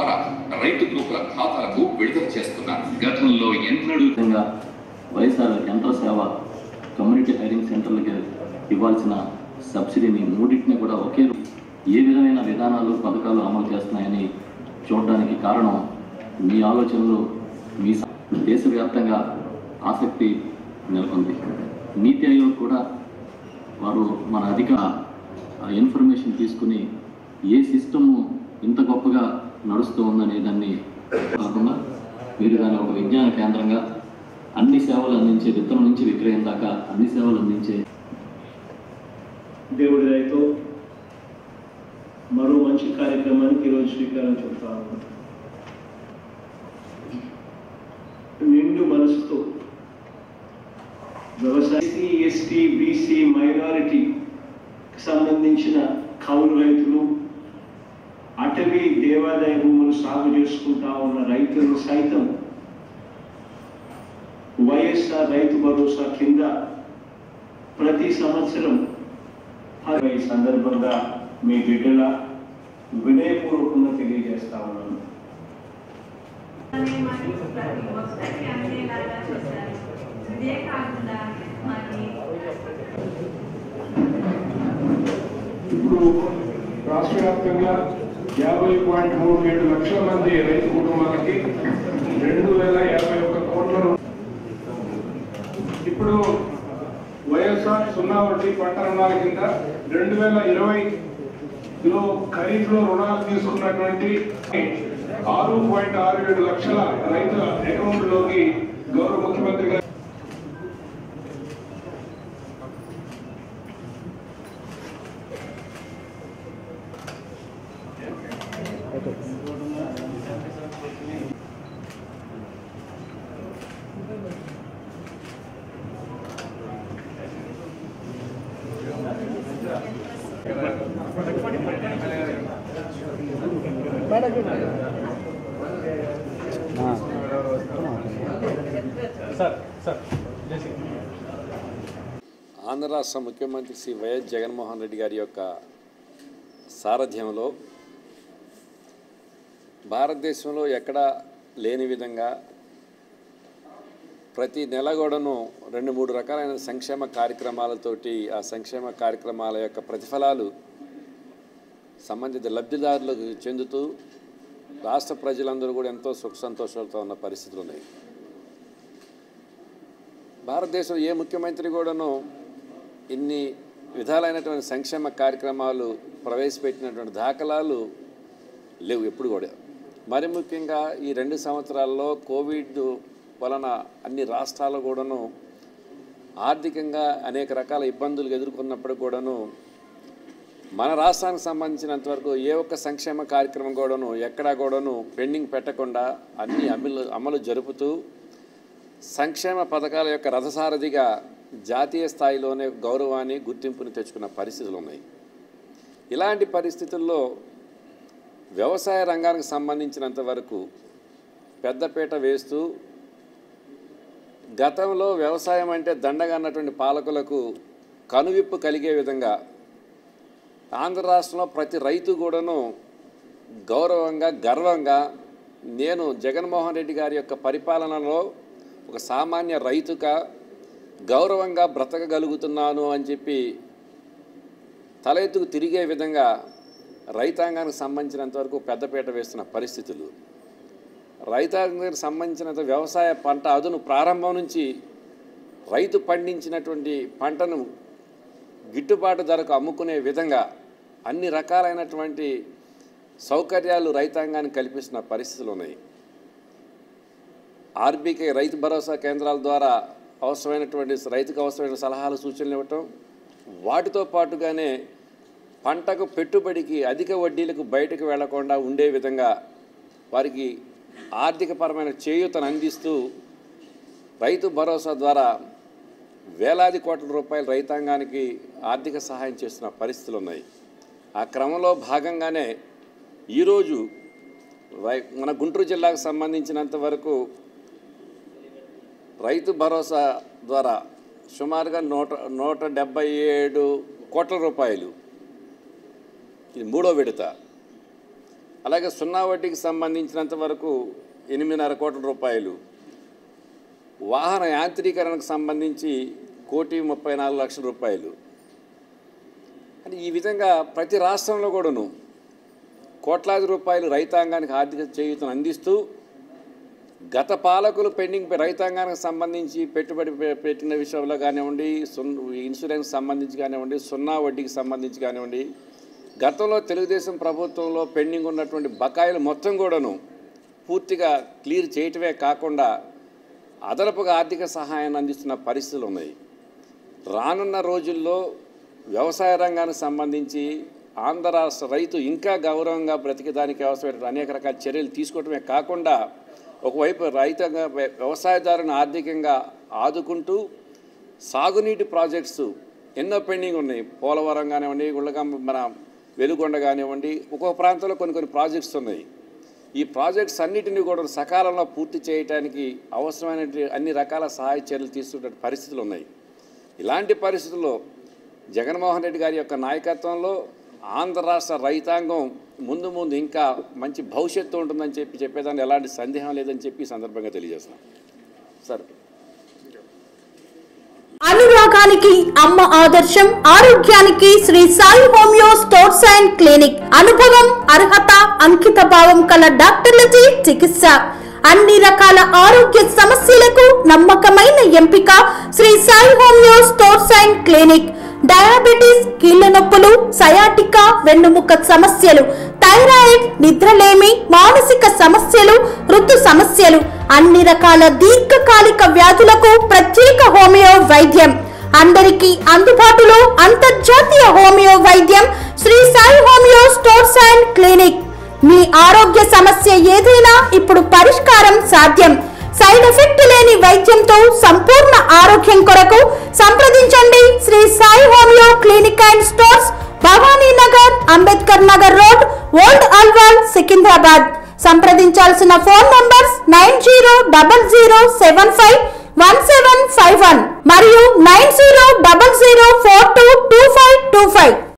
ద్వారా రైతు గ్రూపుల ఖాతాలకు విడుదల చేస్తున్నారు. గతంలో ఎన్నడూ విధంగా వైఎస్ఆర్ యంత్ర సేవ కమ్యూనిటీ హైరింగ్ సెంటర్లకి ఇవ్వాల్సిన సబ్సిడీని మూడింటిని కూడా ఒకే ఏ విధమైన విధానాలు పథకాలు అమలు చేస్తున్నాయని చూడడానికి కారణం మీ ఆలోచనలు మీ దేశవ్యాప్తంగా ఆసక్తి నెలకొంది. నీతి ఆయోగ్ కూడా వారు మన అధిక ఇన్ఫర్మేషన్ తీసుకుని ఏ సిస్టము ఇంత గొప్పగా నడుస్తూ ఉందనే దాన్ని కాకుండా మీరు దాన్ని ఒక విజ్ఞాన కేంద్రంగా అన్ని సేవలు అందించే విత్తనం నుంచి విక్రయం దాకా అన్ని సేవలు అందించే దేవుడి దయతో మరో మంచి కార్యక్రమానికి ఈరోజు శ్రీకారం చుడతా నిండు మనసుతో వ్యవసాయ ఎస్టీ బీసీ మైనారిటీ సంబంధించిన కౌలు రైతులు అటవీ దేవాదాయ భూములు సాగు చేసుకుంటా ఉన్న రైతులు సైతం వైఎస్ఆర్ రైతు భరోసా కింద ప్రతి సంవత్సరం ఈ సందర్భంగా మీ బిడ్డల వినయపూర్వకంగా తెలియజేస్తా ఉన్నాను. ఇప్పుడు రాష్ట్ర వ్యాప్తంగా యాభై పాయింట్ మూడు ఏడు లక్షల మంది రైతు కుటుంబాలకి రెండు వేల యాభై ఒక్క కోట్ల ఇప్పుడు వైఎస్ఆర్ సున్నా వడ్డీ పంట రుణాల కింద రెండు వేల ఇరవై లో ఖరీఫ్లో రుణాలు తీసుకున్నటువంటి ఆరు పాయింట్ ఆరు ఏడు లక్షల రైతుల అకౌంట్లోకి గౌరవ ముఖ్యమంత్రి గారు ఆంధ్ర రాష్ట్ర ముఖ్యమంత్రి శ్రీ వైఎస్ జగన్మోహన్ రెడ్డి గారి యొక్క సారథ్యంలో భారతదేశంలో ఎక్కడా లేని విధంగా ప్రతి నెల కూడాను రెండు మూడు రకాలైన సంక్షేమ కార్యక్రమాలతోటి ఆ సంక్షేమ కార్యక్రమాల యొక్క ప్రతిఫలాలు సంబంధిత లబ్ధిదారులకు చెందుతూ రాష్ట్ర ప్రజలందరూ కూడా ఎంతో సుఖ సంతోషాలతో ఉన్న పరిస్థితులు ఉన్నాయి. భారతదేశం ఏ ముఖ్యమంత్రి కూడాను ఇన్ని విధాలైనటువంటి సంక్షేమ కార్యక్రమాలు ప్రవేశపెట్టినటువంటి దాఖలాలు లేవు ఎప్పుడు కూడా. మరి ముఖ్యంగా ఈ రెండు సంవత్సరాల్లో కోవిడ్ వలన అన్ని రాష్ట్రాలు కూడాను ఆర్థికంగా అనేక రకాల ఇబ్బందులు ఎదుర్కొన్నప్పుడు కూడాను మన రాష్ట్రానికి సంబంధించినంతవరకు ఏ ఒక్క సంక్షేమ కార్యక్రమం కూడాను ఎక్కడా కూడాను పెండింగ్ పెట్టకుండా అన్ని అమలు అమలు జరుపుతూ సంక్షేమ పథకాల యొక్క రథసారథిగా జాతీయ స్థాయిలోనే గౌరవాన్ని గుర్తింపుని తెచ్చుకున్న పరిస్థితులు ఉన్నాయి. ఇలాంటి పరిస్థితుల్లో వ్యవసాయ రంగానికి సంబంధించినంత వరకు పెద్దపీట వేస్తూ గతంలో వ్యవసాయం అంటే దండగా అన్నటువంటి పాలకులకు కనువిప్పు కలిగే విధంగా ఆంధ్ర రాష్ట్రంలో ప్రతి రైతు కూడాను గౌరవంగా గర్వంగా నేను జగన్మోహన్ రెడ్డి గారి యొక్క పరిపాలనలో ఒక సామాన్య రైతుగా గౌరవంగా బ్రతకగలుగుతున్నాను అని చెప్పి తల ఎత్తుకు తిరిగే విధంగా రైతాంగానికి సంబంధించినంతవరకు పెద్దపీట వేస్తున్న పరిస్థితులు. రైతాంగానికి సంబంధించిన వ్యవసాయ పంట అదును ప్రారంభం నుంచి రైతు పండించినటువంటి పంటను గిట్టుబాటు ధరకు అమ్ముకునే విధంగా అన్ని రకాలైనటువంటి సౌకర్యాలు రైతాంగానికి కల్పిస్తున్న పరిస్థితులు ఉన్నాయి. ఆర్బీకే రైతు భరోసా కేంద్రాల ద్వారా అవసరమైనటువంటి రైతుకు అవసరమైన సలహాలు సూచనలు ఇవ్వటం వాటితో పాటుగానే పంటకు పెట్టుబడికి అధిక వడ్డీలకు బయటకు వెళ్ళకుండా ఉండే విధంగా వారికి ఆర్థికపరమైన చేయూతను అందిస్తూ రైతు భరోసా ద్వారా వేలాది కోట్ల రూపాయల రైతాంగానికి ఆర్థిక సహాయం చేస్తున్న పరిస్థితులు ఉన్నాయి. ఆ క్రమంలో భాగంగానే ఈరోజు రై- మన గుంటూరు జిల్లాకు సంబంధించినంత వరకు రైతు భరోసా ద్వారా సుమారుగా నూట నూట డెబ్బై ఏడు కోట్ల రూపాయలు. ఇది మూడో విడత. అలాగే సున్నా వడ్డీకి సంబంధించినంత వరకు ఎనిమిదిన్నర కోట్ల రూపాయలు. వాహన యాంత్రీకరణకు సంబంధించి కోటి ముప్పై నాలుగు లక్షల రూపాయలు. అని ఈ విధంగా ప్రతి రాష్ట్రంలో కూడాను కోట్లాది రూపాయలు రైతాంగానికి ఆర్థిక చేయూతను అందిస్తూ గత పాలకులు పెండింగ్ రైతాంగానికి సంబంధించి పెట్టుబడి పె- పెట్టిన విషయంలో కానివ్వండి సున్ ఇన్సూరెన్స్ సంబంధించి కానివ్వండి సున్నా వడ్డీకి సంబంధించి కానివ్వండి గతంలో తెలుగుదేశం ప్రభుత్వంలో పెండింగ్ ఉన్నటువంటి బకాయిలు మొత్తం కూడాను పూర్తిగా క్లియర్ చేయటమే కాకుండా అదనపుగా ఆర్థిక సహాయాన్ని అందిస్తున్న పరిస్థితులు ఉన్నాయి. రానున్న రోజుల్లో వ్యవసాయ రంగానికి సంబంధించి ఆంధ్ర రాష్ట్ర రైతు ఇంకా గౌరవంగా బ్రతికేదానికి అవసరమైన అనేక రకాల చర్యలు తీసుకోవటమే కాకుండా ఒకవైపు రైతంగా వ్యవసాయదారుని ఆర్థికంగా ఆదుకుంటూ సాగునీటి ప్రాజెక్ట్స్ ఎన్నో పెండింగ్ ఉన్నాయి. పోలవరం కానివ్వండి గుళ్ళగా మన వెలుగొండ కానివ్వండి ఒక్కొక్క ప్రాంతంలో కొన్ని కొన్ని ప్రాజెక్ట్స్ ఉన్నాయి. ఈ ప్రాజెక్ట్స్ అన్నిటిని కూడా సకాలంలో పూర్తి చేయడానికి అవసరమైన అన్ని రకాల సహాయ చర్యలు తీసుకునే పరిస్థితులు ఉన్నాయి. ఇలాంటి పరిస్థితుల్లో జగన్మోహన్ రెడ్డి గారి యొక్క నాయకత్వంలో ఆంధ్ర రాష్ట్ర రైతాంగం ముందు ముందు ఇంకా మంచి భవిష్యత్తు ఉంటుందని చెప్పి చెప్పేదాన్ని ఎలాంటి సందేహం లేదని చెప్పి ఈ సందర్భంగా తెలియజేస్తున్నాం. సరే. కుటుంబానికి అమ్మ ఆదర్శం ఆరోగ్యానికి Shri Sai homeo stores and clinic. అనుభవం అర్హత అంకిత భావం కల డాక్టర్లచే చికిత్స. అన్ని రకాల ఆరోగ్య సమస్యలకు నమ్మకమైన ఎంపిక Shri Sai homeo stores and clinic. Diabetes కీళ్ళ నొప్పులు సయాటికా వెన్నుముక సమస్యలు థైరాయిడ్ నిద్రలేమి మానసిక సమస్యలు ఋతు సమస్యలు. అన్ని రకాల దీర్ఘకాలిక వ్యాధులకు ప్రత్యేక హోమియో వైద్యం. అందరికీ అందుబాటులో అంతర్జాతీయ హోమియో వైద్యం Shri Sai homeo stores and clinic. మీ ఆరోగ్య సమస్య ఏదైనా ఇప్పుడు పరిష్కారం సాధ్యం. సైడ్ ఎఫెక్ట్ లేని వైద్యంతో సంపూర్ణ ఆరోగ్యం కొరకు సంప్రదించండి Shri Sai homeo clinic and stores Bhavani Nagar Ambedkar Nagar road old Alwal Secunderabad. సంప్రదించాల్సిన phone numbers nine zero double zero seven five one seven five one మరియు nine zero double zero four two two five two five